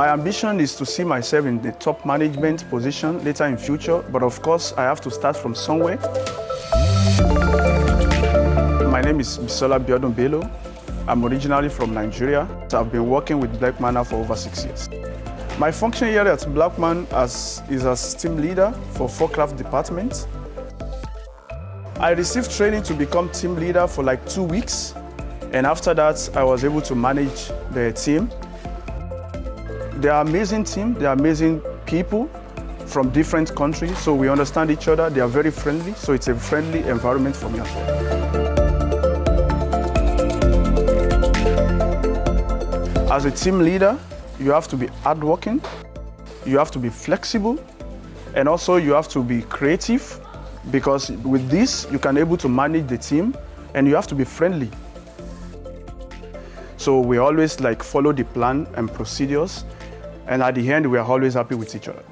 My ambition is to see myself in the top management position later in future, but of course I have to start from somewhere. My name is Bisola Biodun Bello. I'm originally from Nigeria. I've been working with Bleckmann for over six years. My function here at Bleckmann as, is as team leader for Forecraft department. I received training to become team leader for like two weeks. And after that, I was able to manage the team. They are amazing team, they are amazing people from different countries, so we understand each other. They are very friendly, so it's a friendly environment for me as a team leader, you have to be hardworking, you have to be flexible, and also you have to be creative because with this, you can able to manage the team and you have to be friendly. So we always like follow the plan and procedures and at the end, we are always happy with each other.